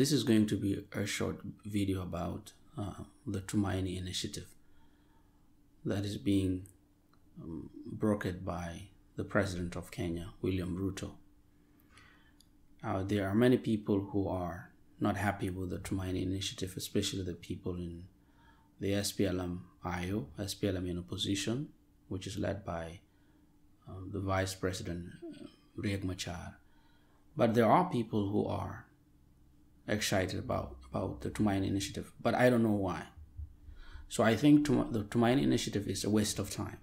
This is going to be a short video about uh, the Tumaini initiative that is being um, brokered by the president of Kenya, William Ruto. Uh, there are many people who are not happy with the Tumaini initiative, especially the people in the SPLM IO, SPLM in opposition, which is led by uh, the vice president, uh, Riek Machar. But there are people who are excited about, about the Tumaini initiative, but I don't know why. So I think the Tumaini initiative is a waste of time.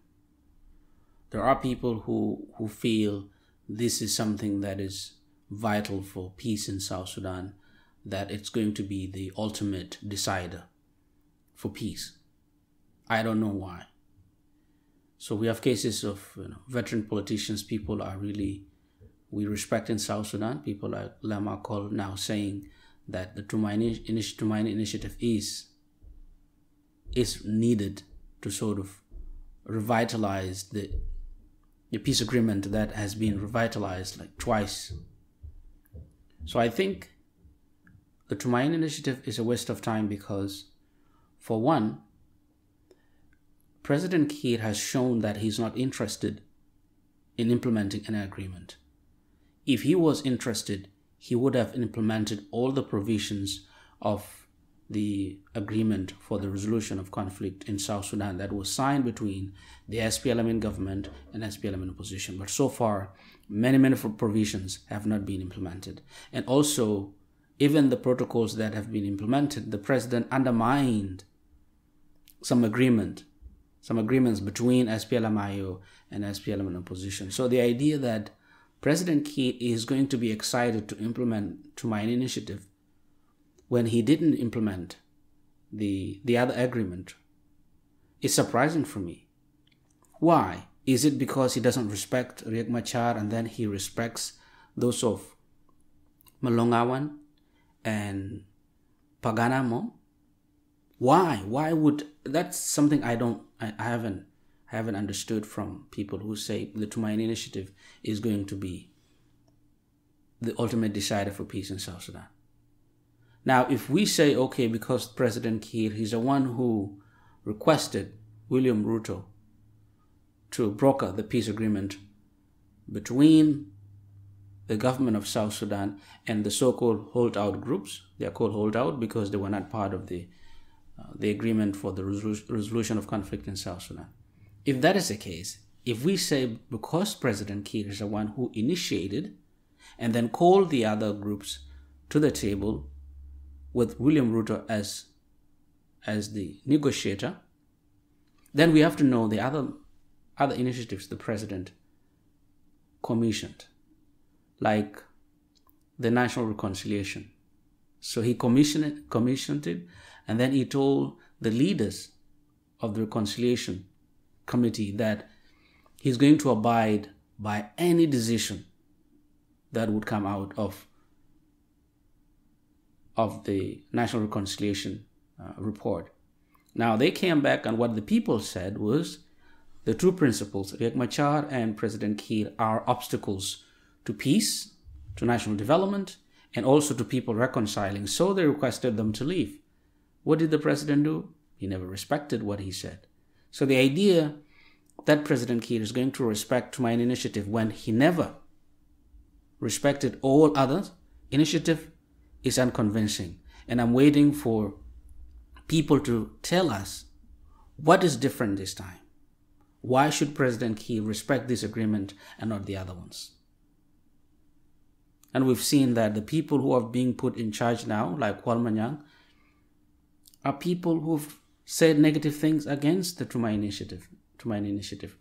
There are people who, who feel this is something that is vital for peace in South Sudan, that it's going to be the ultimate decider for peace. I don't know why. So we have cases of you know, veteran politicians. People are really we respect in South Sudan. People like Lam Akol now saying that the Tumaini, Tumaini initiative is is needed to sort of revitalize the the peace agreement that has been revitalized like twice. So I think the Tumaini initiative is a waste of time because, for one, President Kiir has shown that he's not interested in implementing an agreement. If he was interested, he would have implemented all the provisions of the agreement for the resolution of conflict in South Sudan that was signed between the SPLM government and SPLM opposition. But so far, many, many provisions have not been implemented. And also, even the protocols that have been implemented, the president undermined some agreement, some agreements between SPLM-IO and SPLM opposition. So the idea that President Kiir is going to be excited to implement Tumaini initiative when he didn't implement the, the other agreement is surprising for me. Why? Is it because he doesn't respect Riek Machar and then he respects those of Malong Awan and Pagan Amum? Why? Why would that's something I don't I, I haven't haven't understood from people who say the Tumaini initiative is going to be the ultimate decider for peace in South Sudan. Now, if we say, okay, because President Kiir, he's the one who requested William Ruto to broker the peace agreement between the government of South Sudan and the so-called holdout groups. They are called holdout because they were not part of the uh, the agreement for the resolution of conflict in South Sudan. If that is the case, if we say because President Kiir is the one who initiated and then called the other groups to the table with William Ruto as as the negotiator, then we have to know the other other initiatives the president commissioned, like the national reconciliation. So he commissioned it, commissioned it, and then he told the leaders of the reconciliation committee that he's going to abide by any decision that would come out of of the National Reconciliation uh, report. Now they came back and what the people said was the two principals, Riek Machar and President Kiir, are obstacles to peace, to national development, and also to people reconciling. So they requested them to leave. What did the president do? He never respected what he said. So the idea that President Kiir is going to respect my initiative when he never respected all others, initiative is unconvincing. And I'm waiting for people to tell us what is different this time. Why should President Kiir respect this agreement and not the other ones? And we've seen that the people who are being put in charge now, like Kuol Manyang, are people who've said negative things against the Truma initiative, Tumaini initiative.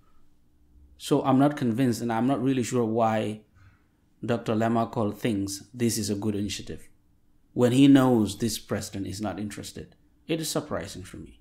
So I'm not convinced and I'm not really sure why Dr. Lam Akol thinks this is a good initiative when he knows this president is not interested. It is surprising for me.